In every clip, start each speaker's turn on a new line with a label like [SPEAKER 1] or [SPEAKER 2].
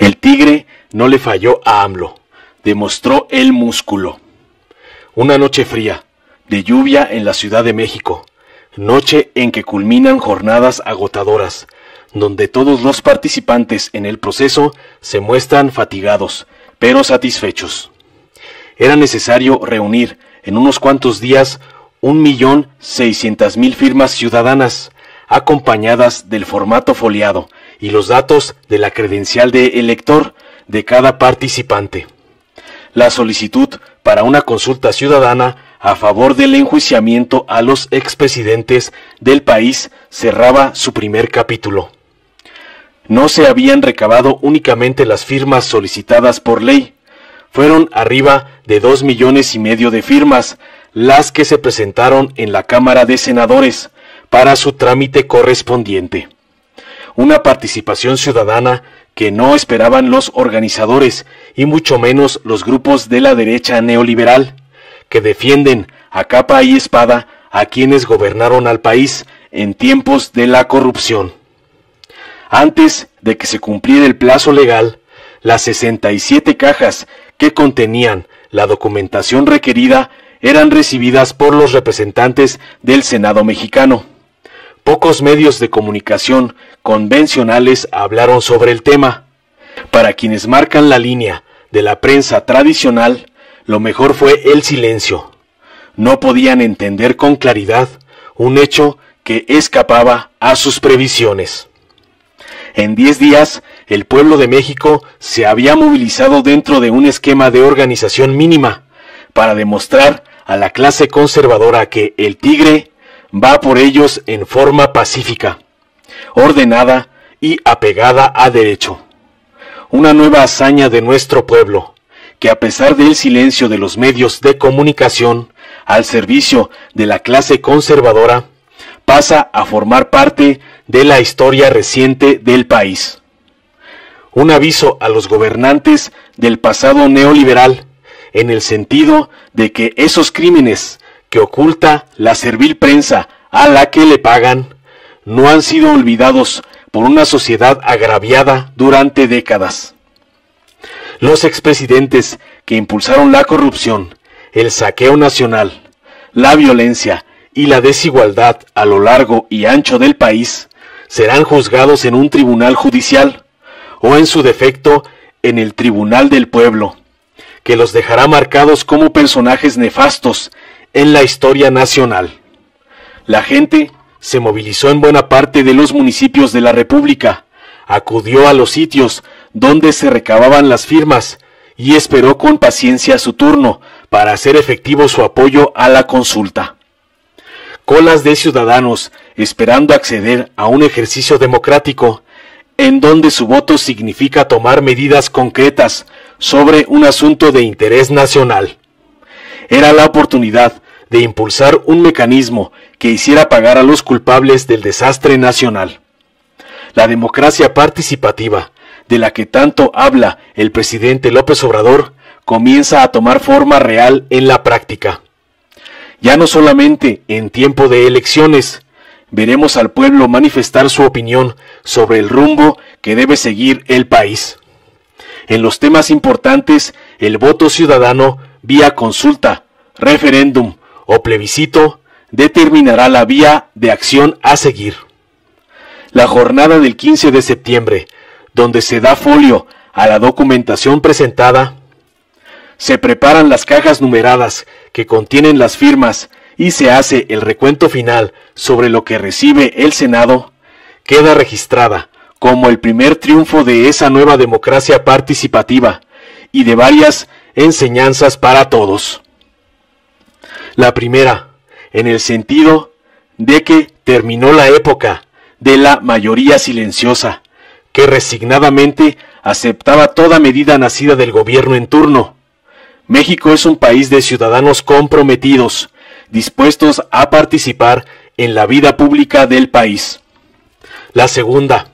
[SPEAKER 1] El tigre no le falló a AMLO, demostró el músculo. Una noche fría, de lluvia en la Ciudad de México, noche en que culminan jornadas agotadoras, donde todos los participantes en el proceso se muestran fatigados, pero satisfechos. Era necesario reunir en unos cuantos días un millón seiscientas mil firmas ciudadanas, acompañadas del formato foliado y los datos de la credencial de elector de cada participante. La solicitud para una consulta ciudadana a favor del enjuiciamiento a los expresidentes del país cerraba su primer capítulo. No se habían recabado únicamente las firmas solicitadas por ley, fueron arriba de dos millones y medio de firmas las que se presentaron en la Cámara de Senadores para su trámite correspondiente. Una participación ciudadana que no esperaban los organizadores y mucho menos los grupos de la derecha neoliberal, que defienden a capa y espada a quienes gobernaron al país en tiempos de la corrupción. Antes de que se cumpliera el plazo legal, las 67 cajas que contenían la documentación requerida eran recibidas por los representantes del Senado mexicano. Pocos medios de comunicación convencionales hablaron sobre el tema. Para quienes marcan la línea de la prensa tradicional, lo mejor fue el silencio. No podían entender con claridad un hecho que escapaba a sus previsiones. En diez días, el pueblo de México se había movilizado dentro de un esquema de organización mínima para demostrar a la clase conservadora que el tigre va por ellos en forma pacífica, ordenada y apegada a derecho. Una nueva hazaña de nuestro pueblo, que a pesar del silencio de los medios de comunicación al servicio de la clase conservadora, pasa a formar parte de la historia reciente del país. Un aviso a los gobernantes del pasado neoliberal en el sentido de que esos crímenes que oculta la servil prensa a la que le pagan no han sido olvidados por una sociedad agraviada durante décadas. Los expresidentes que impulsaron la corrupción, el saqueo nacional, la violencia y la desigualdad a lo largo y ancho del país serán juzgados en un tribunal judicial o en su defecto en el Tribunal del Pueblo, que los dejará marcados como personajes nefastos en la historia nacional. La gente se movilizó en buena parte de los municipios de la República, acudió a los sitios donde se recababan las firmas y esperó con paciencia su turno para hacer efectivo su apoyo a la consulta. Colas de ciudadanos esperando acceder a un ejercicio democrático en donde su voto significa tomar medidas concretas sobre un asunto de interés nacional. Era la oportunidad de impulsar un mecanismo que hiciera pagar a los culpables del desastre nacional. La democracia participativa, de la que tanto habla el presidente López Obrador, comienza a tomar forma real en la práctica. Ya no solamente en tiempo de elecciones, veremos al pueblo manifestar su opinión sobre el rumbo que debe seguir el país. En los temas importantes, el voto ciudadano vía consulta, referéndum o plebiscito determinará la vía de acción a seguir. La jornada del 15 de septiembre, donde se da folio a la documentación presentada, se preparan las cajas numeradas que contienen las firmas y se hace el recuento final sobre lo que recibe el Senado, queda registrada como el primer triunfo de esa nueva democracia participativa y de varias enseñanzas para todos. La primera, en el sentido de que terminó la época de la mayoría silenciosa, que resignadamente aceptaba toda medida nacida del gobierno en turno. México es un país de ciudadanos comprometidos, dispuestos a participar en la vida pública del país. La segunda,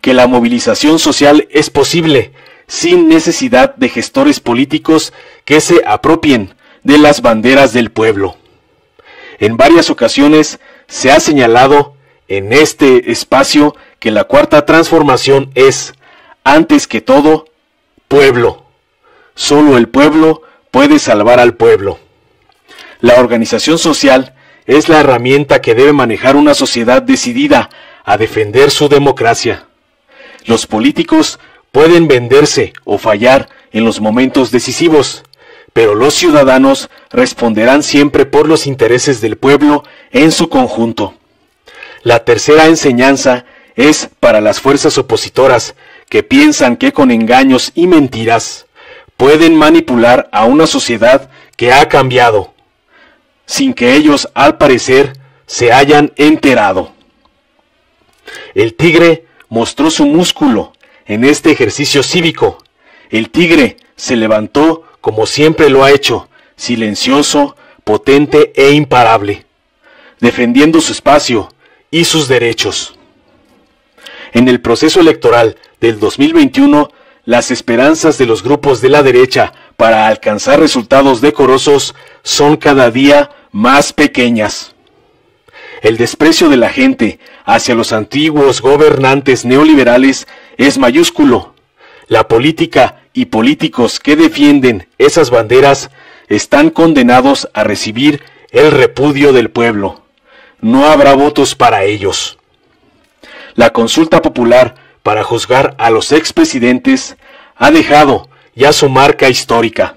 [SPEAKER 1] que la movilización social es posible sin necesidad de gestores políticos que se apropien de las banderas del pueblo. En varias ocasiones se ha señalado en este espacio que la cuarta transformación es, antes que todo, pueblo. Solo el pueblo puede salvar al pueblo. La organización social es la herramienta que debe manejar una sociedad decidida a defender su democracia. Los políticos pueden venderse o fallar en los momentos decisivos, pero los ciudadanos responderán siempre por los intereses del pueblo en su conjunto. La tercera enseñanza es para las fuerzas opositoras que piensan que con engaños y mentiras pueden manipular a una sociedad que ha cambiado, sin que ellos al parecer se hayan enterado. El tigre mostró su músculo en este ejercicio cívico. El tigre se levantó como siempre lo ha hecho, silencioso, potente e imparable, defendiendo su espacio y sus derechos. En el proceso electoral del 2021, las esperanzas de los grupos de la derecha para alcanzar resultados decorosos son cada día más pequeñas. El desprecio de la gente hacia los antiguos gobernantes neoliberales es mayúsculo. La política y políticos que defienden esas banderas están condenados a recibir el repudio del pueblo. No habrá votos para ellos. La consulta popular para juzgar a los expresidentes ha dejado ya su marca histórica.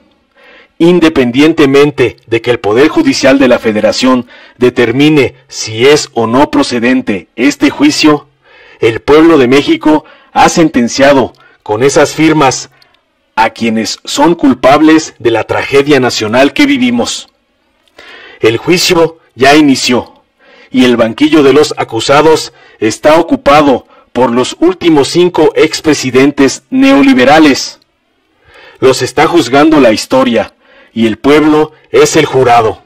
[SPEAKER 1] Independientemente de que el Poder Judicial de la Federación determine si es o no procedente este juicio, el pueblo de México ha sentenciado con esas firmas a quienes son culpables de la tragedia nacional que vivimos. El juicio ya inició y el banquillo de los acusados está ocupado por los últimos cinco expresidentes neoliberales. Los está juzgando la historia y el pueblo es el jurado.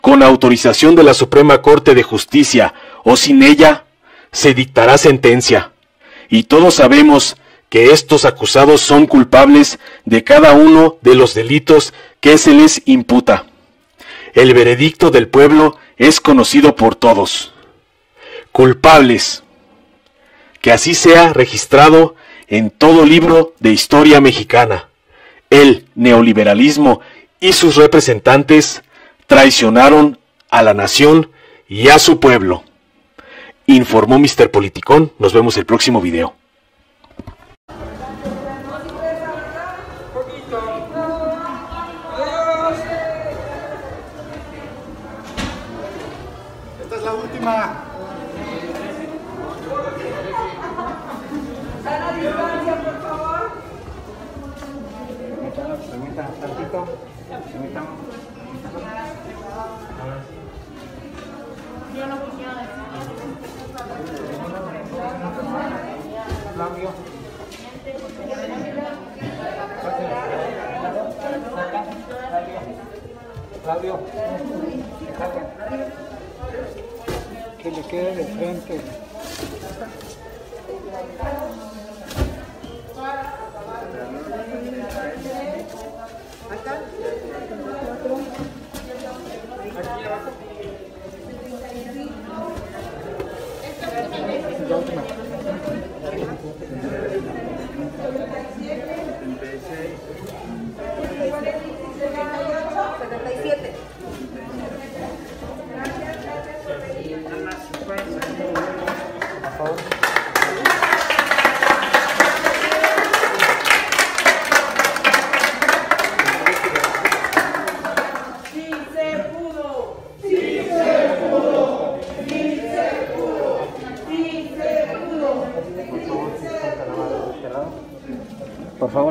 [SPEAKER 1] Con autorización de la Suprema Corte de Justicia o sin ella, se dictará sentencia. Y todos sabemos que estos acusados son culpables de cada uno de los delitos que se les imputa. El veredicto del pueblo es conocido por todos. Culpables. Que así sea registrado en todo libro de historia mexicana. El neoliberalismo y sus representantes traicionaron a la nación y a su pueblo. Informó Mr. Politicón. Nos vemos el próximo video.
[SPEAKER 2] Esta es la última.
[SPEAKER 3] Sana distancia, por favor.
[SPEAKER 2] Permítanos, permítanos tantito. Permítanos.
[SPEAKER 3] Yo no quisiera
[SPEAKER 2] Flavio. Flavio. Que le quede de frente. La.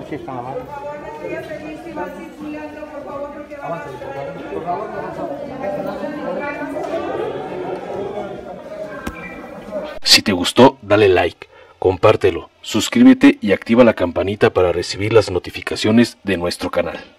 [SPEAKER 2] Favor.
[SPEAKER 1] Si te gustó, dale like, compártelo, suscríbete y activa la campanita para recibir las notificaciones de nuestro canal.